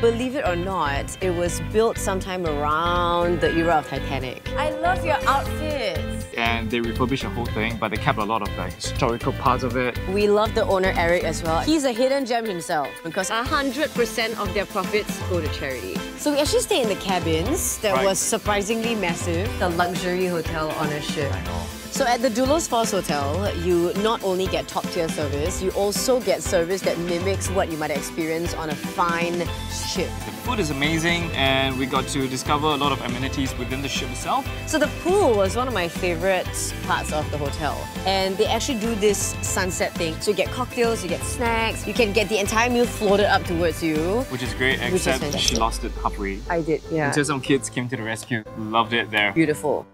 Believe it or not, it was built sometime around the era of Titanic. I love your outfits. And they refurbished the whole thing, but they kept a lot of the historical parts of it. We love the owner Eric as well. He's a hidden gem himself because 100% of their profits go to charity. So we actually stayed in the cabins that Right. was surprisingly massive. The luxury hotel on a ship. I know. So at the Doulos Phos Hotel, you not only get top tier service, you also get service that mimics what you might experience on a fine ship. The food is amazing, and we got to discover a lot of amenities within the ship itself. So the pool was one of my favorite parts of the hotel. And they actually do this sunset thing. So you get cocktails, you get snacks, you can get the entire meal floated up towards you. Which is great, Which is except she lost it halfway. I did, yeah. Until some kids came to the rescue. Loved it there. Beautiful.